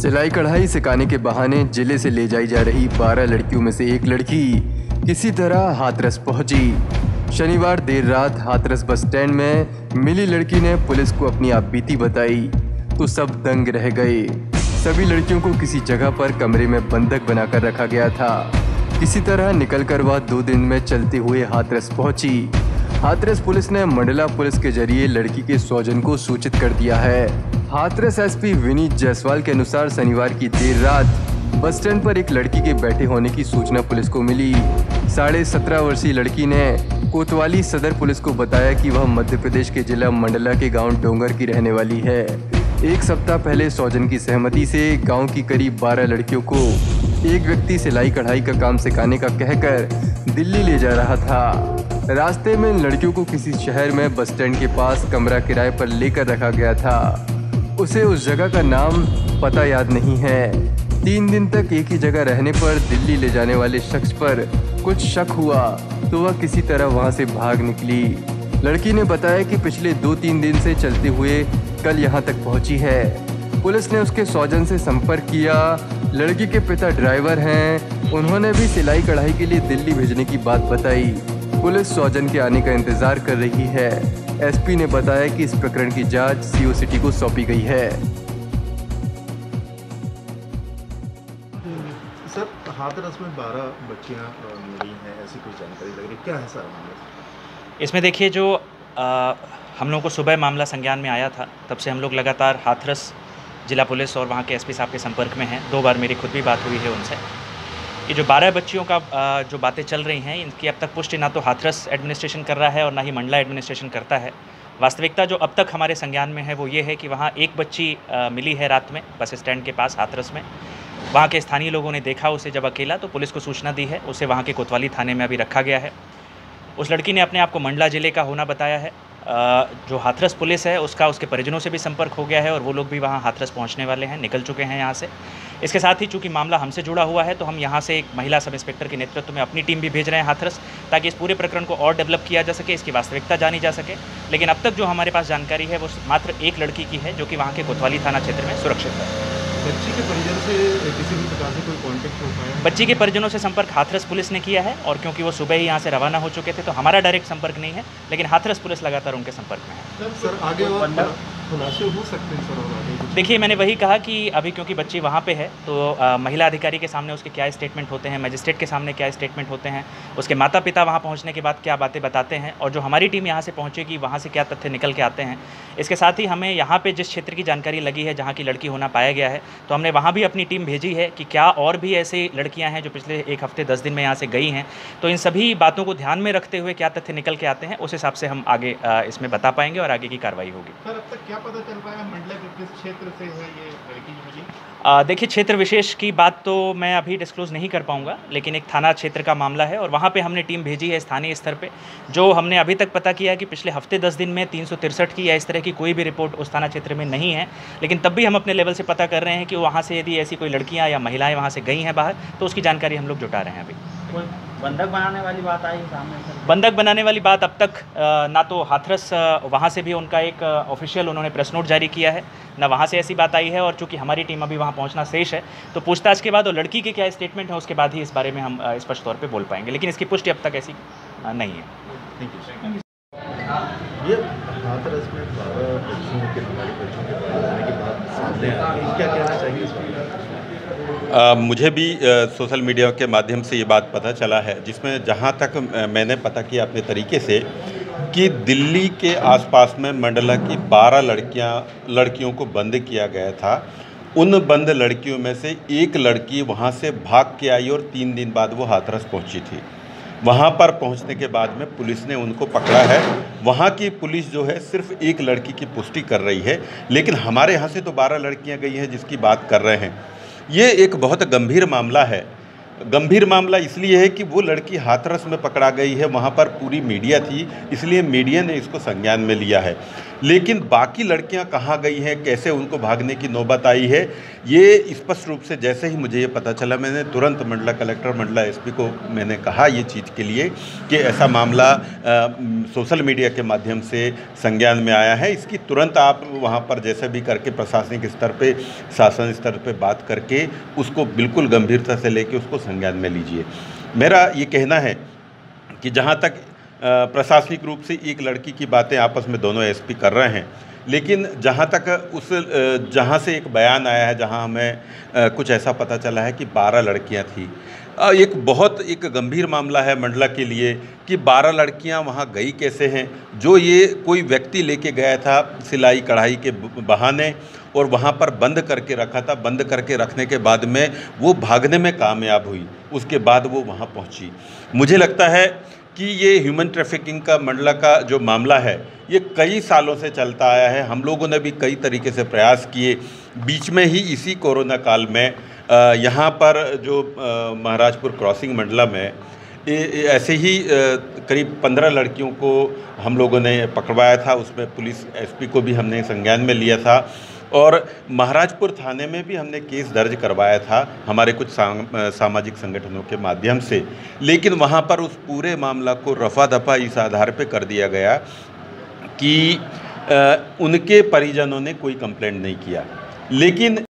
सिलाई कढ़ाई सिखाने के बहाने ज़िले से ले जाई जा रही बारह लड़कियों में से एक लड़की किसी तरह हाथरस पहुँची। शनिवार देर रात हाथरस बस स्टैंड में मिली लड़की ने पुलिस को अपनी आपबीती बताई तो सब दंग रह गए। सभी लड़कियों को किसी जगह पर कमरे में बंधक बनाकर रखा गया था। किसी तरह निकलकर वह दो दिन में चलते हुए हाथरस पहुँची। हाथरस पुलिस ने मंडला पुलिस के ज़रिए लड़की के स्वजन को सूचित कर दिया है। हाथरस एसपी विनीत जायसवाल के अनुसार शनिवार की देर रात बस स्टैंड पर एक लड़की के बैठे होने की सूचना पुलिस को मिली। साढ़े सत्रह वर्षीय लड़की ने कोतवाली सदर पुलिस को बताया कि वह मध्य प्रदेश के जिला मंडला के गाँव डोंगर की रहने वाली है। एक सप्ताह पहले सौजन की सहमति से गाँव की करीब बारह लड़कियों को एक व्यक्ति सिलाई कढ़ाई का काम सिखाने का कहकर दिल्ली ले जा रहा था। रास्ते में लड़कियों को किसी शहर में बस स्टैंड के पास कमरा किराए पर लेकर रखा गया था। उसे उस जगह का नाम पता याद नहीं है। तीन दिन तक एक ही जगह रहने पर दिल्ली ले जाने वाले शख्स पर कुछ शक हुआ तो वह किसी तरह वहाँ से भाग निकली। लड़की ने बताया कि पिछले दो तीन दिन से चलते हुए कल यहाँ तक पहुँची है। पुलिस ने उसके सौजन से संपर्क किया। लड़की के पिता ड्राइवर हैं। उन्होंने भी सिलाई कढ़ाई के लिए दिल्ली भेजने की बात बताई। पुलिस सौजन के आने का इंतज़ार कर रही है। एसपी ने बताया कि इस प्रकरण की जाँच सीओ सिटी को सौंपी गई है। सर हाथरस में बारह बच्चियाँ मिली हैं ऐसी कोई जानकारी लग रही क्या है सर इसमें देखिए जो आ, हम लोगों को सुबह मामला संज्ञान में आया था तब से हम लोग लगातार हाथरस जिला पुलिस और वहाँ के एसपी साहब के संपर्क में हैं। दो बार मेरी खुद भी बात हुई है उनसे। ये जो बारह बच्चियों का जो बातें चल रही हैं, इनकी अब तक पुष्टि ना तो हाथरस एडमिनिस्ट्रेशन कर रहा है और ना ही मंडला एडमिनिस्ट्रेशन करता है। वास्तविकता जो अब तक हमारे संज्ञान में है, वो ये है कि वहाँ एक बच्ची मिली है रात में, बस स्टैंड के पास, हाथरस में। वहाँ के स्थानीय लोगों ने देखा, उसे जब अकेला तो पुलिस को सूचना दी है, उसे वहाँ के कोतवाली थाने में अभी रखा गया है। उस लड़की ने अपने आप को मंडला ज़िले का होना बताया है। जो हाथरस पुलिस है, उसका उसके परिजनों से भी संपर्क हो गया है और वो लोग भी वहाँ हाथरस पहुँचने वाले हैं, निकल चुके हैं यहाँ से। इसके साथ ही चूँकि मामला हमसे जुड़ा हुआ है तो हम यहाँ से एक महिला सब इंस्पेक्टर के नेतृत्व में अपनी टीम भी भेज रहे हैं हाथरस, ताकि इस पूरे प्रकरण को और डेवलप किया जा सके, इसकी वास्तविकता जानी जा सके। लेकिन अब तक जो हमारे पास जानकारी है, वो मात्र एक लड़की की है, जो कि वहाँ के कोतवाली थाना क्षेत्र में सुरक्षित है। बच्ची के परिजन से किसी भी प्रकार से कोई कांटेक्ट हो पाया है? बच्ची के परिजनों से संपर्क हाथरस पुलिस ने किया है और क्योंकि वो सुबह ही यहाँ से रवाना हो चुके थे तो हमारा डायरेक्ट संपर्क नहीं है लेकिन हाथरस पुलिस लगातार उनके संपर्क में है सर आगे और खुलासे हो सकते हैं सर? देखिए मैंने वही कहा कि अभी क्योंकि बच्ची वहाँ पे है तो अ, महिला अधिकारी के सामने उसके क्या स्टेटमेंट होते हैं मजिस्ट्रेट के सामने क्या स्टेटमेंट होते हैं उसके माता पिता वहाँ पहुँचने के बाद क्या बातें बताते हैं और जो हमारी टीम यहाँ से पहुँचेगी वहाँ से क्या तथ्य निकल के आते हैं इसके साथ ही हमें यहाँ पर जिस क्षेत्र की जानकारी लगी है जहाँ की लड़की होना पाया गया है तो हमने वहाँ भी अपनी टीम भेजी है कि क्या और भी ऐसी लड़कियाँ हैं जो पिछले एक हफ़्ते दस दिन में यहाँ से गई हैं तो इन सभी बातों को ध्यान में रखते हुए क्या तथ्य निकल के आते हैं उस हिसाब से हम आगे इसमें बता पाएँगे और आगे की कार्रवाई होगी सर अब तक क्या पता चल पाया मंडला के किस क्षेत्र से है ये लड़की मिली? देखिए क्षेत्र विशेष की बात तो मैं अभी डिस्क्लोज़ नहीं कर पाऊँगा लेकिन एक थाना क्षेत्र का मामला है और वहाँ पे हमने टीम भेजी है स्थानीय स्तर पे जो हमने अभी तक पता किया है कि पिछले हफ़्ते दस दिन में तीन की या इस तरह की कोई भी रिपोर्ट उस थाना क्षेत्र में नहीं है लेकिन तब भी हम अपने लेवल से पता कर रहे हैं कि वहाँ से यदि ऐसी कोई लड़कियाँ या महिलाएँ वहाँ से गई हैं बाहर तो उसकी जानकारी हम लोग जुटा रहे हैं अभी। बंधक बनाने वाली बात आई सामने सर बंधक बनाने वाली बात अब तक ना तो हाथरस वहाँ से भी उनका एक ऑफिशियल उन्होंने प्रेस नोट जारी किया है ना वहाँ से ऐसी बात आई है और चूँकि हमारी टीम अभी वहाँ पहुँचना शेष है तो पूछताछ के बाद और लड़की के क्या स्टेटमेंट है उसके बाद ही इस बारे में हम स्पष्ट तौर पर बोल पाएँगे लेकिन इसकी पुष्टि अब तक ऐसी नहीं है। थैंक यू ये हाथरस में बारह बच्चियों के हमारे बच्चों के बाहर आने की बात सामने आ रही क्या कहना चाहिए इस अ, मुझे भी अ, सोशल मीडिया के माध्यम से ये बात पता चला है जिसमें जहाँ तक मैंने पता किया अपने तरीके से कि दिल्ली के आसपास में मंडला की 12 लड़कियाँ लड़कियों को बंद किया गया था। उन बंद लड़कियों में से एक लड़की वहाँ से भाग के आई और तीन दिन बाद वो हाथरस पहुँची थी। वहाँ पर पहुँचने के बाद में पुलिस ने उनको पकड़ा है। वहाँ की पुलिस जो है सिर्फ़ एक लड़की की पुष्टि कर रही है लेकिन हमारे यहाँ से तो बारह लड़कियाँ गई हैं जिसकी बात कर रहे हैं। ये एक बहुत गंभीर मामला है। गंभीर मामला इसलिए है कि वो लड़की हाथरस में पकड़ा गई है वहाँ पर पूरी मीडिया थी इसलिए मीडिया ने इसको संज्ञान में लिया है। लेकिन बाकी लड़कियाँ कहाँ गई हैं कैसे उनको भागने की नौबत आई है ये स्पष्ट रूप से जैसे ही मुझे ये पता चला मैंने तुरंत मंडला कलेक्टर मंडला एसपी को मैंने कहा ये चीज़ के लिए कि ऐसा मामला आ, सोशल मीडिया के माध्यम से संज्ञान में आया है। इसकी तुरंत आप वहाँ पर जैसे भी करके प्रशासनिक स्तर पर शासन स्तर पर बात करके उसको बिल्कुल गंभीरता से लेके उसको संज्ञान में लीजिए। मेरा ये कहना है कि जहाँ तक प्रशासनिक रूप से एक लड़की की बातें आपस में दोनों एसपी कर रहे हैं लेकिन जहाँ तक उस जहाँ से एक बयान आया है, जहाँ हमें कुछ ऐसा पता चला है कि बारह लड़कियाँ थी। एक बहुत एक गंभीर मामला है मंडला के लिए कि बारह लड़कियाँ वहाँ गई कैसे हैं। जो ये कोई व्यक्ति लेके गया था सिलाई कढ़ाई के बहाने और वहाँ पर बंद करके रखा था, बंद करके रखने के बाद में वो भागने में कामयाब हुई। उसके बाद वो वहाँ पहुँची। मुझे लगता है कि ये ह्यूमन ट्रैफिकिंग का मंडला का जो मामला है, ये कई सालों से चलता आया है। हम लोगों ने भी कई तरीके से प्रयास किए। बीच में ही इसी कोरोना काल में यहाँ पर जो महाराजपुर क्रॉसिंग मंडला में ऐसे ही करीब पंद्रह लड़कियों को हम लोगों ने पकड़वाया था। उसमें पुलिस, एसपी को भी हमने संज्ञान में लिया था। और महाराजपुर थाने में भी हमने केस दर्ज करवाया था हमारे कुछ सामाजिक संगठनों के माध्यम से। लेकिन वहाँ पर उस पूरे मामला को रफा दफ़ा इस आधार पर कर दिया गया कि आ, उनके परिजनों ने कोई कंप्लेंट नहीं किया। लेकिन